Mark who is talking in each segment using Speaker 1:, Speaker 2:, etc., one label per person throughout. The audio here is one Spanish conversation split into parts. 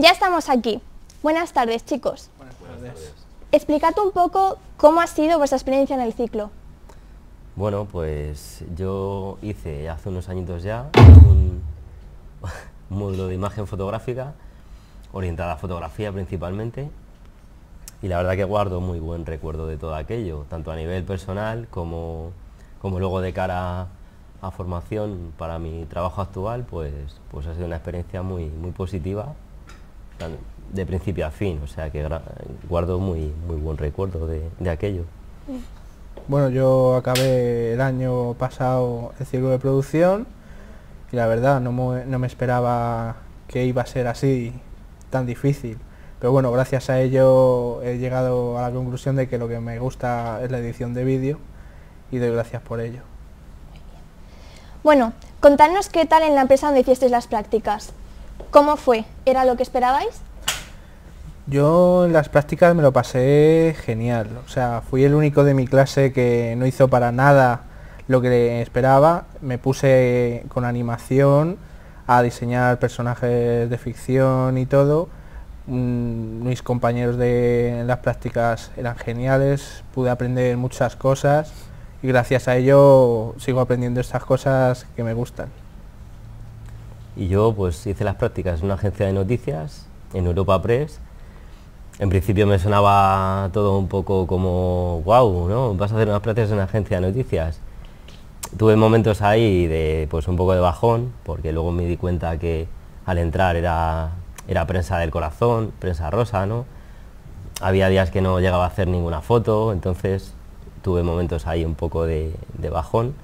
Speaker 1: Ya estamos aquí. Buenas tardes, chicos.
Speaker 2: Buenas tardes.
Speaker 1: Explicad un poco cómo ha sido vuestra experiencia en el ciclo.
Speaker 3: Bueno, pues yo hice hace unos añitos ya un módulo de imagen fotográfica, orientada a fotografía principalmente, y la verdad que guardo muy buen recuerdo de todo aquello, tanto a nivel personal como, como luego de cara a formación para mi trabajo actual, pues, pues ha sido una experiencia muy, muy positiva de principio a fin, o sea que guardo muy, muy buen recuerdo de, de aquello.
Speaker 2: Bueno, yo acabé el año pasado el ciclo de producción y la verdad no me, no me esperaba que iba a ser así tan difícil. Pero bueno, gracias a ello he llegado a la conclusión de que lo que me gusta es la edición de vídeo y doy gracias por ello.
Speaker 1: Bueno, contadnos qué tal en la empresa donde hicisteis las prácticas. ¿Cómo fue? ¿Era lo que esperabais?
Speaker 2: Yo en las prácticas me lo pasé genial, o sea, fui el único de mi clase que no hizo para nada lo que esperaba, me puse con animación a diseñar personajes de ficción y todo, Mm, mis compañeros de las prácticas eran geniales, pude aprender muchas cosas y gracias a ello sigo aprendiendo estas cosas que me gustan.
Speaker 3: Y yo pues hice las prácticas en una agencia de noticias, en Europa Press. En principio me sonaba todo un poco como, wow, ¿no? Vas a hacer unas prácticas en una agencia de noticias. Tuve momentos ahí de pues un poco de bajón, porque luego me di cuenta que al entrar era, era prensa del corazón, prensa rosa, ¿no? Había días que no llegaba a hacer ninguna foto, entonces tuve momentos ahí un poco de, bajón,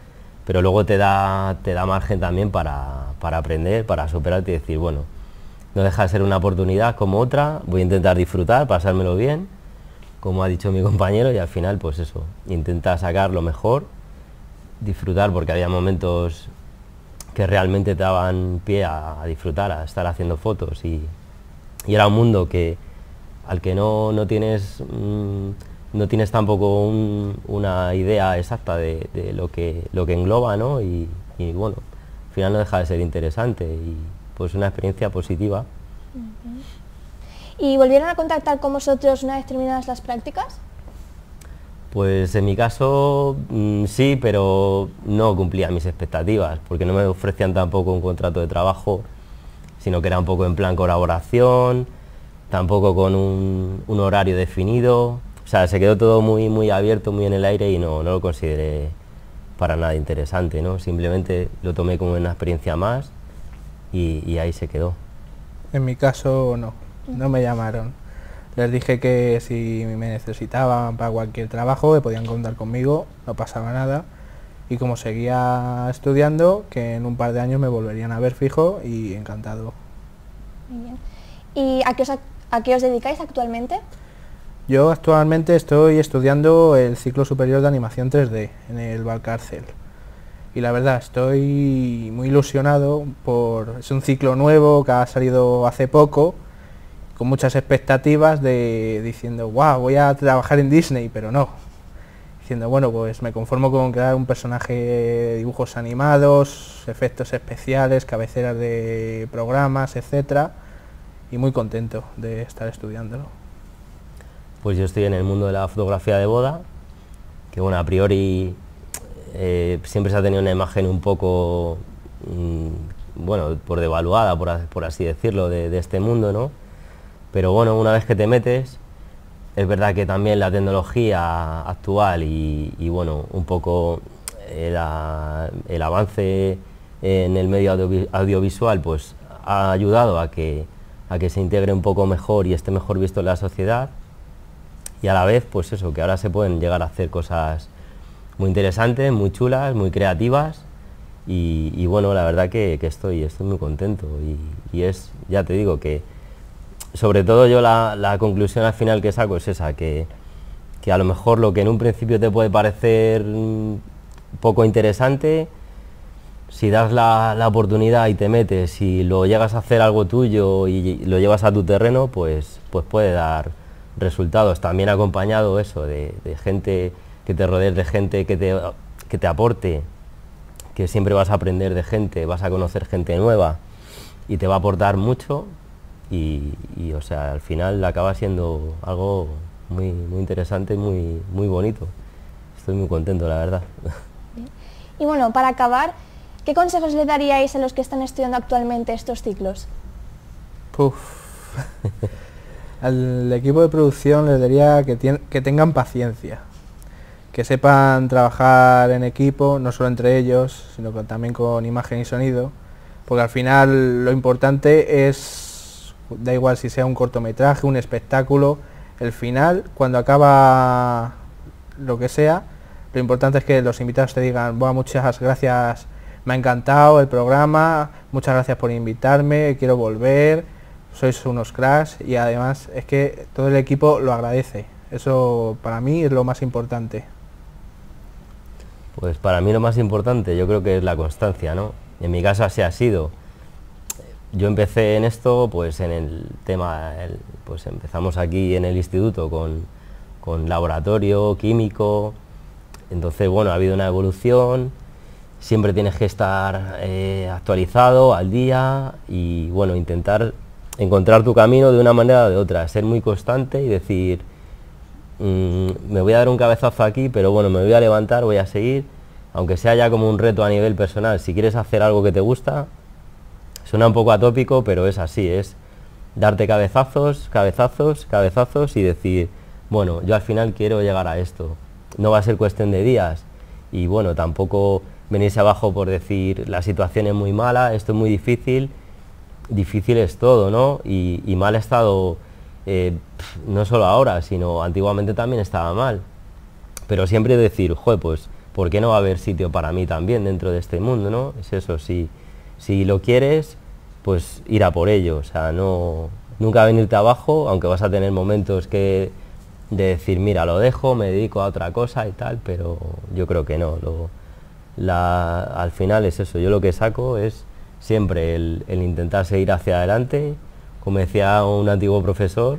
Speaker 3: pero luego te da, te da margen también para, para aprender, para superarte y decir, bueno, no deja de ser una oportunidad como otra, voy a intentar disfrutar, pasármelo bien, como ha dicho mi compañero, y al final, pues eso, intenta sacar lo mejor, disfrutar, porque había momentos que realmente te daban pie a, disfrutar, a estar haciendo fotos, y, era un mundo que al que no, no tienes mm, no tienes tampoco un- una idea exacta de, lo que lo que engloba, ¿no? Y, bueno, al final no deja de ser interesante y pues una experiencia positiva.
Speaker 1: ¿Y volvieron a contactar con vosotros una vez terminadas las prácticas?
Speaker 3: Pues en mi caso mm, sí, pero no cumplía mis expectativas, porque no me ofrecían tampoco un contrato de trabajo, sino que era un poco en plan colaboración, tampoco con un, un horario definido. O sea, se quedó todo muy, muy abierto, muy en el aire y no, no lo consideré para nada interesante, ¿no? Simplemente lo tomé como una experiencia más y, y ahí se quedó.
Speaker 2: En mi caso no, no me llamaron. Les dije que si me necesitaban para cualquier trabajo, que podían contar conmigo, no pasaba nada. Y como seguía estudiando, que en un par de años me volverían a ver fijo y encantado.
Speaker 1: Muy bien. ¿Y a qué os, a qué os dedicáis actualmente?
Speaker 2: Yo actualmente estoy estudiando el ciclo superior de animación 3D en el Valcárcel. Y la verdad estoy muy ilusionado por... Es un ciclo nuevo que ha salido hace poco, con muchas expectativas de diciendo, wow, voy a trabajar en Disney, pero no. Diciendo, bueno, pues me conformo con crear un personaje de dibujos animados, efectos especiales, cabeceras de programas, etcétera, y muy contento de estar estudiándolo.
Speaker 3: Pues yo estoy en el mundo de la fotografía de boda, que bueno, a priori eh, siempre se ha tenido una imagen un poco, mm, bueno, por devaluada, por, así decirlo, de, este mundo, ¿no? Pero bueno, una vez que te metes, es verdad que también la tecnología actual y, bueno, un poco el avance en el medio audiovi- audiovisual, pues ha ayudado a que, a que se integre un poco mejor y esté mejor visto en la sociedad y a la vez pues eso, que ahora se pueden llegar a hacer cosas muy interesantes, muy chulas, muy creativas. Y, bueno, la verdad que, estoy, estoy muy contento. Y, es, ya te digo que sobre todo yo la, la conclusión al final que saco es esa, que, que a lo mejor lo que en un principio te puede parecer mm, poco interesante, si das la, la oportunidad y te metes y lo llegas a hacer algo tuyo y lo llevas a tu terreno, pues, pues puede dar resultados. También acompañado eso de, de gente que te rodees de gente que te, que te aporte, que siempre vas a aprender de gente, vas a conocer gente nueva y te va a aportar mucho y, o sea, al final acaba siendo algo muy, muy interesante y muy, muy bonito. Estoy muy contento, la verdad.
Speaker 1: Y bueno, para acabar, ¿qué consejos le daríais a los que están estudiando actualmente estos ciclos?
Speaker 2: Al equipo de producción les diría que, tengan paciencia, que sepan trabajar en equipo, no solo entre ellos, sino también con imagen y sonido, porque al final lo importante es, da igual si sea un cortometraje, un espectáculo, el final, cuando acaba lo que sea, lo importante es que los invitados te digan, bueno, muchas gracias, me ha encantado el programa, muchas gracias por invitarme, quiero volver, sois unos cracks y además es que todo el equipo lo agradece. Eso para mí es lo más importante.
Speaker 3: Pues para mí lo más importante yo creo que es la constancia, ¿no? En mi caso así ha sido. Yo empecé en esto, pues en el tema, pues empezamos aquí en el instituto con, con laboratorio químico, entonces bueno, ha habido una evolución, siempre tienes que estar eh, actualizado, al día y bueno, intentar encontrar tu camino de una manera o de otra, ser muy constante y decir, mm, me voy a dar un cabezazo aquí, pero bueno, me voy a levantar, voy a seguir, aunque sea ya como un reto a nivel personal, si quieres hacer algo que te gusta, suena un poco atópico, pero es así, es darte cabezazos, cabezazos, cabezazos y decir, bueno, yo al final quiero llegar a esto. No va a ser cuestión de días y bueno, tampoco venirse abajo por decir la situación es muy mala, esto es muy difícil difícil es todo, ¿no? Y, mal ha estado, eh, no solo ahora, sino antiguamente también estaba mal. Pero siempre decir, joder, pues, ¿por qué no va a haber sitio para mí también dentro de este mundo, no? Es eso, si, si lo quieres, pues ir a por ello, o sea, no, nunca venirte abajo, aunque vas a tener momentos que de decir, mira, lo dejo, me dedico a otra cosa y tal, pero yo creo que no. la, al final es eso, yo lo que saco es siempre el, intentar seguir hacia adelante. Como decía un antiguo profesor,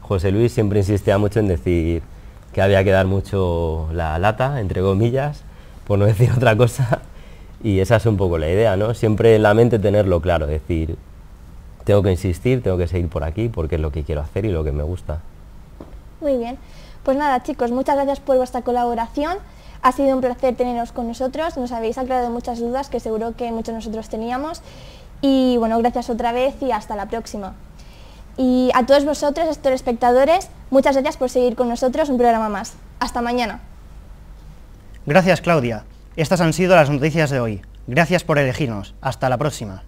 Speaker 3: José Luis siempre insistía mucho en decir que había que dar mucho la lata, entre comillas, por no decir otra cosa. Y esa es un poco la idea, ¿no? Siempre en la mente tenerlo claro, decir, tengo que insistir, tengo que seguir por aquí porque es lo que quiero hacer y lo que me gusta.
Speaker 1: Muy bien. Pues nada, chicos, muchas gracias por vuestra colaboración. Ha sido un placer teneros con nosotros, nos habéis aclarado muchas dudas que seguro que muchos de nosotros teníamos. Y bueno, gracias otra vez y hasta la próxima. Y a todos vosotros, estos espectadores, muchas gracias por seguir con nosotros un programa más. Hasta mañana.
Speaker 4: Gracias Claudia. Estas han sido las noticias de hoy. Gracias por elegirnos. Hasta la próxima.